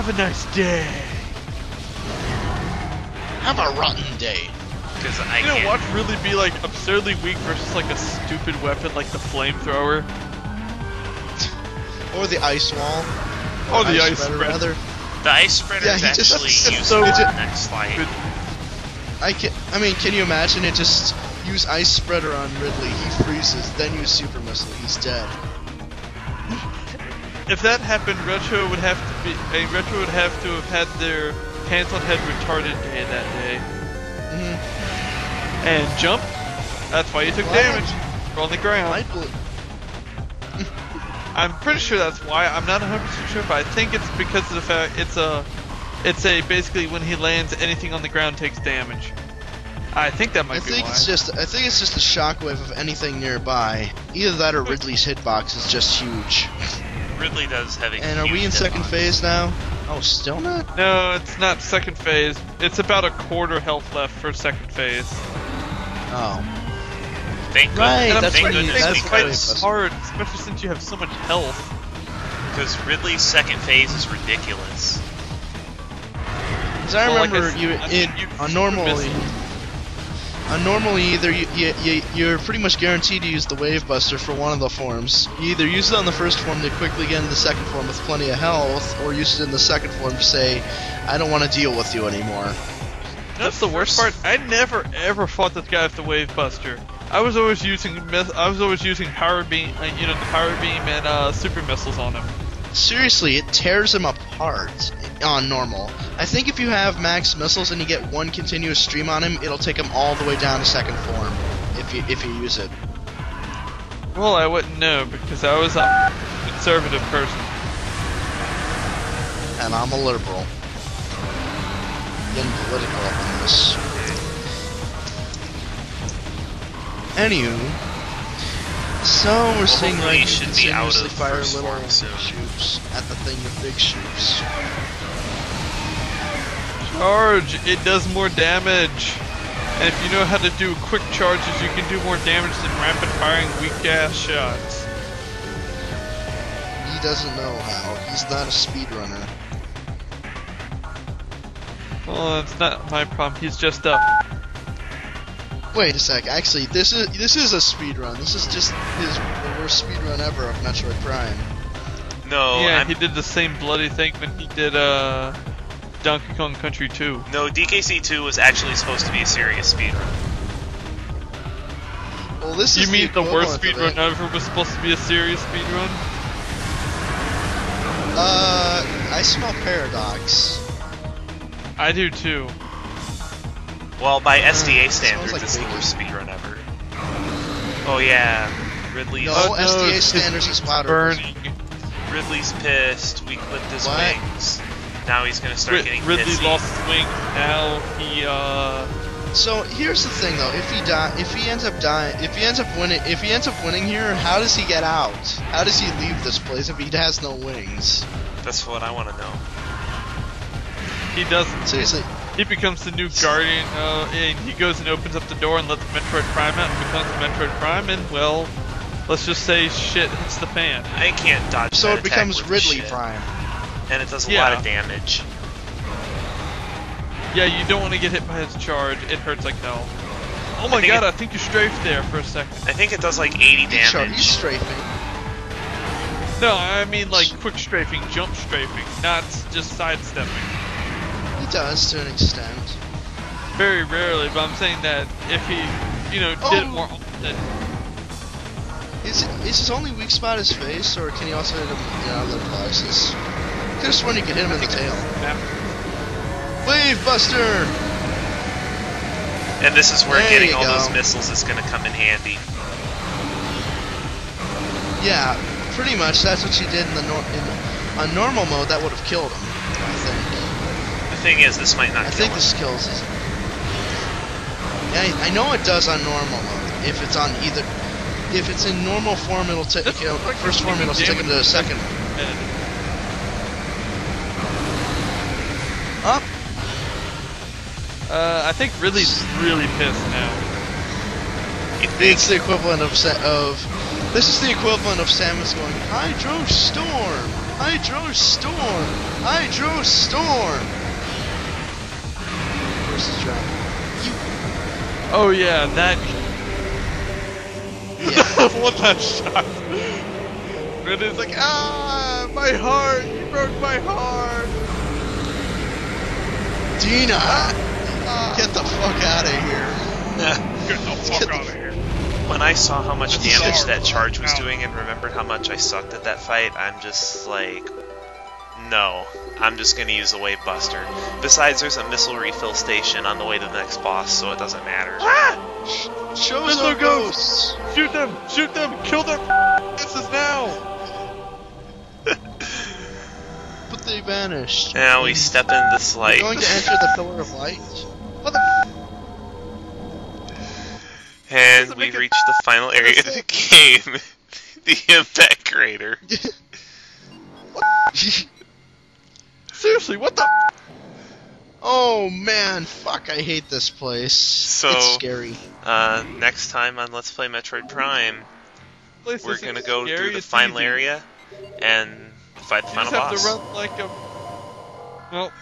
Have a nice day. Have a rotten day. Because I You know, can't. watch really be like absurdly weak versus like a stupid weapon like the flamethrower. Or the ice wall. Or the ice spreader, spread. rather. The ice spreader Yeah, is he just- actually it's useful so in good. the next fight. Good. I can. I mean, can you imagine it? Just use ice spreader on Ridley. He freezes. Then use super missile. He's dead. If that happened, Retro would have to be. A Retro would have to have had their on head retarded day that day. hmm And jump. That's why you took What? damage. You're on the ground. I'm pretty sure that's why. I'm not 100% sure, but I think it's because of the fact it's a, it's a basically when he lands, anything on the ground takes damage. I think that might I be think why. it's just. I think it's just a shockwave of anything nearby. Either that or Ridley's hitbox is just huge. Ridley does have a And are we in second hitbox. phase now? Oh, still not. No, it's not second phase. It's about a quarter health left for second phase. Oh. Thank Right, goodness, that's thank you- goodness that's quite hard, especially since you have so much health. because Ridley's second phase is ridiculous. Because I Well, like I remember said, you I mean, in you- on you normally. Missed- On normally, either you, you, you you're pretty much guaranteed to use the Wave Buster for one of the forms. You either use it on the first form to quickly get into the second form with plenty of health, or use it in the second form to say, "I don't want to deal with you anymore." That's the worst part. I never ever fought this guy with the Wave Buster. I was always using I was always using power beam, uh, you know, the power beam and uh, super missiles on him. Seriously, it tears him apart on normal. I think if you have max missiles and you get one continuous stream on him, it'll take him all the way down to second form. If you if you use it. Well, I wouldn't know because I was a conservative person. and I'm a liberal. Getting political up on this. Anywho, so we're seeing Hopefully like he should be out continuously of fire little form soon. shoots at the thing with big shoots. Charge! It does more damage. And if you know how to do quick charges, you can do more damage than rapid firing weak ass shots. He doesn't know how. He's not a speedrunner. Well, that's not my problem. He's just up. Wait a sec. Actually, this is this is a speedrun. This is just his the worst speedrun ever of Metroid Prime. No, yeah, I'm, he did the same bloody thing when he did uh, Donkey Kong Country 2. no. DKC2 was actually supposed to be a serious speedrun. Well, this You is mean the, worst equivalent of speedrun ever was supposed to be a serious speedrun? Uh, I smell paradox. I do too. Well, by SDA smells standards, like it's the bacon. worst speedrun ever. Oh yeah, Ridley's No, Oh, SDA his standards is wings louder. Burning. Ridley's pissed. We clipped his What? wings. Now he's gonna start Rid- getting Ridley pissy. lost his wing. Now he uh. So here's the thing, though. If he die, if he ends up dying, if he ends up winning, if he ends up winning here, how does he get out? How does he leave this place if he has no wings? That's what I want to know. He doesn't. Seriously, He becomes the new guardian, uh, and he goes and opens up the door and lets Metroid Prime out and becomes Metroid Prime, and well, let's just say shit hits the fan. I can't dodge. so that it becomes with Ridley shit. Prime. and it does a Yeah. lot of damage. Yeah, you don't want to get hit by his charge. It hurts like hell. Oh my think god, it- I think you strafed there for a second. I think it does like 80 damage. sharp, damage. he's strafing. No, I mean like quick strafing, jump strafing, not just sidestepping. He does to an extent. Very rarely, but I'm saying that if he, you know, did it Oh. more often, Is it, is his only weak spot his face, or can he also hit him in the other places? Could have sworn you could hit him in the tail. Wave Buster! And this is where There getting you all those missiles is going to come in handy. Yeah, pretty much. That's what she did in the nor- in on normal mode. That would have killed him. I think. The thing is, this might not I kill think him. this kills his. Yeah, I, I know it does on normal mode. If it's on either, if it's in normal form, it'll take This you know, like first form. It'll taking take him to the second. and Up. uh, I think Ridley's really pissed now. It's the equivalent of Sa- of. This is the equivalent of Samus going Hydro Storm. Hydro Storm! Hydro Storm! Versus Dragon. Oh yeah, that. Yeah. what that shot? But it's like, ah, my heart! You broke my heart! Dina! Get the fuck out of here. Get the fuck fuck out out of of here! When I saw how much damage that charge was doing and remembered how much I sucked at that fight, I'm just like, no, I'm just gonna use a Wave Buster. Besides, there's a missile refill station on the way to the next boss, so it doesn't matter. Ah! Shows Missile our ghosts. ghosts! Shoot them! Shoot them! Kill them! This is now! But they vanished. Now we step into this We're light, going to enter the Pillar of Light? What the and we make reach the final area of the game, the Impact Crater. Seriously, what the? Oh man, fuck, I hate this place. So- it's scary. Uh, next time on Let's Play Metroid Prime, Place we're gonna go scary, through the final easy. area and fight the You final just have boss. to run like a. Well,